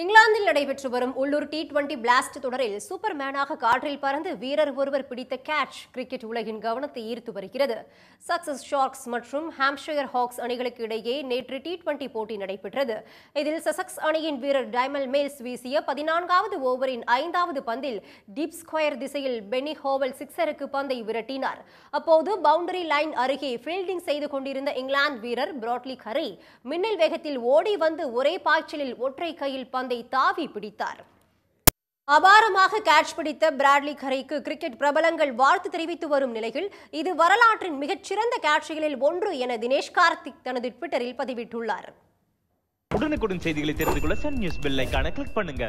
இங்கிலாந்தில் நடைபெற்று வரும் உள்ளூர் டி டுவெண்டி பிளாஸ்ட் தொடரில் சூப்பர்மேனாக காற்றில் பறந்து வீரர் ஒருவர் பிடித்த கேட்ச் கிரிக்கெட் உலகின் கவனத்தை ஈர்த்து வருகிறது. சக்சஸ் ஷார்க்ஸ் மற்றும் ஹாம்ஷயர் ஹாக்ஸ் அணிகளுக்கு இடையே நேற்று டி டுவெண்டி போட்டி நடைபெற்றது. இதில் சசக்ஸ் அணியின் வீரர் டைமல் மேல்ஸ் வீசிய பதினான்காவது ஓவரின் ஐந்தாவது பந்தில் டீப் ஸ்கொயர் திசையில் பெனி ஹோவல் சிக்ஸருக்கு பந்தை விரட்டினார். அப்போது பவுண்டரி லைன் அருகே ஃபீல்டிங் செய்து கொண்டிருந்த இங்கிலாந்து வீரர் பிராட்லி கரை மின்னல் வேகத்தில் ஓடி வந்து ஒரே பாய்ச்சலில் ஒற்றை கையில் பந்தை தாவி பிடித்தார். அபாரமாக கேட்ச் பிடித்த பிராட்லி கரைக்கு கிரிக்கெட் பிரபலங்கள் வாழ்த்து தெரிவித்து வரும் நிலையில் இது வரலாற்றின் மிகச்சிறந்த கேட்சுகளில் ஒன்று என தினேஷ் கார்த்திக் தனது ட்விட்டரில் பதிவிட்டுள்ளார். உடனுக்குடன் செய்திகளை தெரிந்து கொள்ள சன் நியூஸ் பெல் கிளிக் பண்ணுங்க.